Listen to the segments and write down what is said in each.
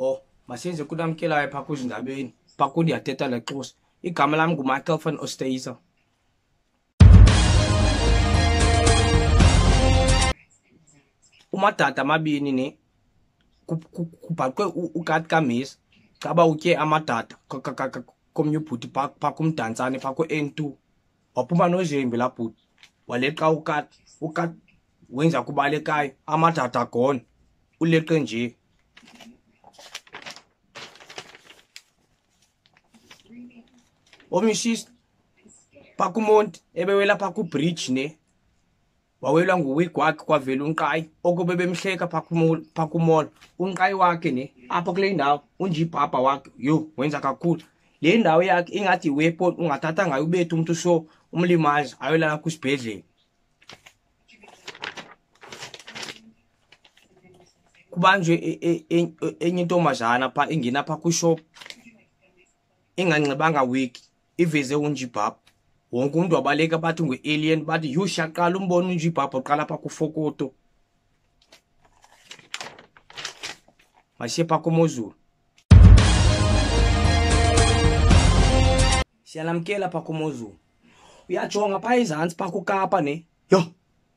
Oh, masenze kudamkelayo pha kuzindabeni pakudi athetha lexhosa igama lam ngumichael van ostaser umadada amabini ne kubhaqwe ukati kamesi caba utye amadada komnye ubhuti phaa kumdantsane phaa ku-n two waphuma nozembe laa bhuti waleqa ukat ukat wenza kubalekayo amadada gone uleqe nje omishist phaa kumonti ebewela phaa kubridge ne wawelwa nguwig wakhe kwavela unqayi oko bebemhleka phaa kumola unqayi wakhe ne apha kule ndawo unjibhabha wakhe yho wenza kakhulu le ndawo yakhe ingathi yiweapon ungathatha ngayo ubethu umntu so umlimazi ayolala kwisibhedlele kubanjwe e, e, e, enye intombazana phaa ingena phaa kwishop inganxibanga wiki iveze unjibhabhu wonke umntu wabaleka bathi ngu-alien bathi yhu shaqala umbona unjibhabhu oqala pha kufokoto mashiye pha komozulu siyalamkela pha komozulu uyajonga pha ezantsi pha kukapa ne yho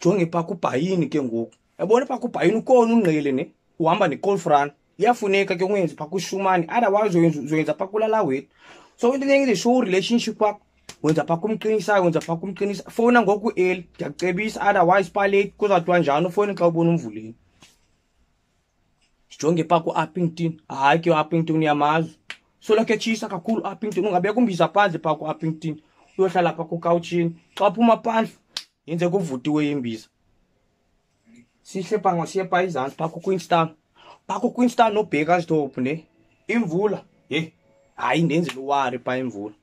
jonge phaa kubhayini ke ngoku yabona phaa kubhayini ukona ungqele ne uhamba necolfran iyafuneka ke ungenzi phaa kushumane otherwise uzoyenza phaa kulala wethu so into enye show relationship wakho wenza phaa kumqinisayo wenza phaa kumqinisa fowuna ngoku eli ndiyakucebisa otherwise phaa late kuzawuthiwa njani ufowune xa ubona umvuleni jonge pa ku Appington hayi ke Appington yamazi solo ke chisa kakhulu Appington ungabe kumbiza phandle pa ku Appington uyohlala pa ku couchini xa phuma phandle yenze kuvutiwe imbiza sihle pa ngosiye pa izantsi pa ku Queenstown pa ku Queenstown nobheka zidobhu ne imvula hey hayi ndenze luwari pa imvula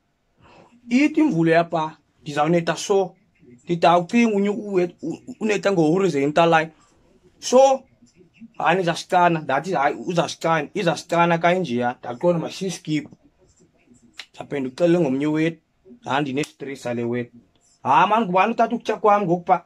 ithi imvulo yapha ndizawuneta so ndidawucinga unye uneta ngohuri zentalayo so hayi nizasicana ndathi hayi uzasicana izasicana kanjeya ndaqonda masiskip ndaphinda uxelele ngomnye wethu ndandinestress ale wethu hayi mani ngubani utata ukutya kwam ngokuba